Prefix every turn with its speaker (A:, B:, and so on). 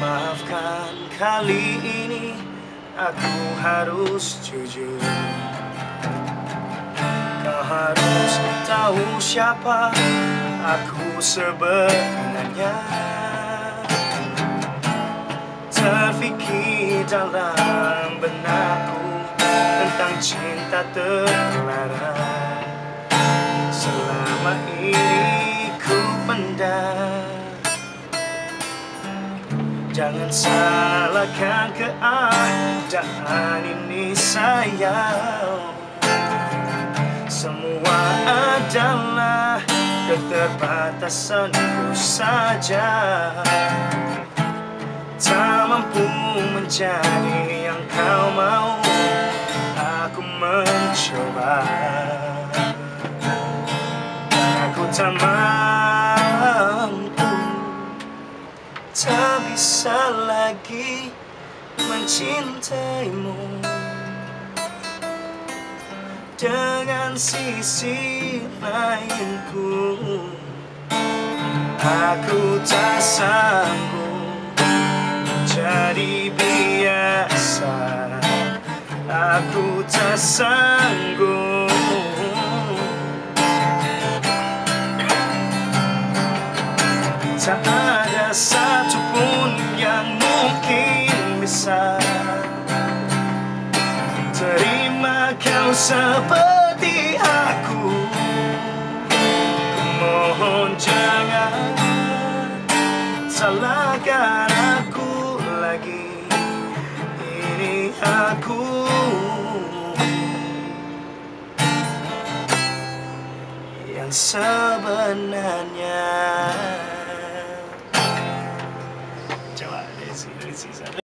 A: Maafkan kali ini aku harus jujur. Kau harus tahu siapa aku sebenarnya. Terfikir dalam benakku tentang cinta terlarang. Selama ini ku pendam Jangan salahkan keadaan ini sayang. Semua adalah keterbatasanku saja. Tak mampu menjadi yang kau mau. Aku mencoba. Aku tak mampu bisa lagi mencintaimu. Dengan sisi lainku Aku tak sanggup jadi biasa. Aku tak sanggup. Tak ada satupun yang mungkin bisa. Terima kau seperti aku. Mohon jangan salahkan aku lagi. Ini aku. Yang sebenarnya see, you next season.